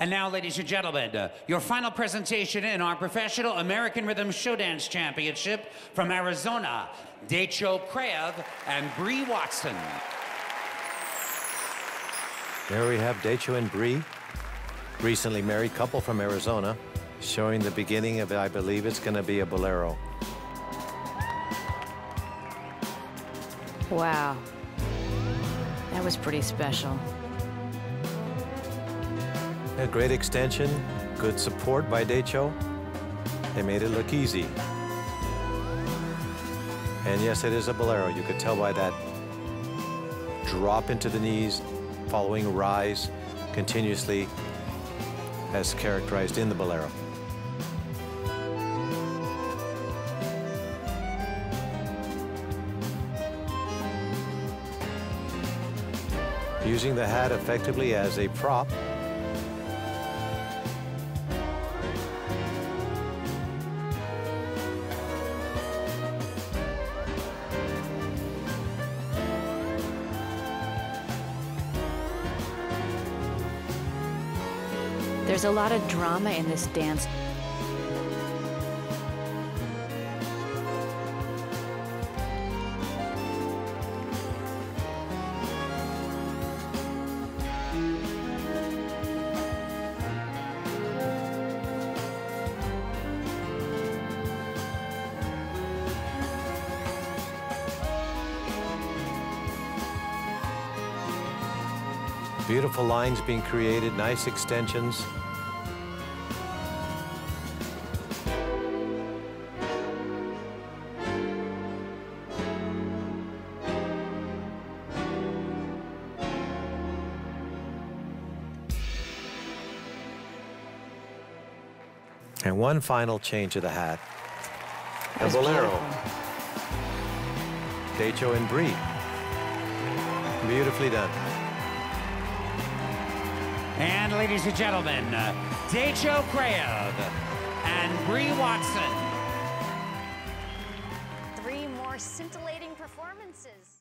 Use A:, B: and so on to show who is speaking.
A: And now, ladies and gentlemen, uh, your final presentation in our professional American Rhythm Show Dance Championship from Arizona, Decho Kraev and Bree Watson.
B: There we have Decho and Bree, recently married couple from Arizona, showing the beginning of, I believe it's going to be a bolero.
C: Wow. That was pretty special.
B: A great extension, good support by Decho. They made it look easy. And yes, it is a bolero. You could tell by that drop into the knees, following rise continuously as characterized in the bolero. Using the hat effectively as a prop,
C: There's a lot of drama in this dance.
B: Beautiful lines being created, nice extensions. And one final change of the hat.
C: Was
B: bolero. Decho and Bree. Beautifully done.
A: And, ladies and gentlemen, uh, Decho Kraev and Bree Watson.
D: Three more scintillating performances.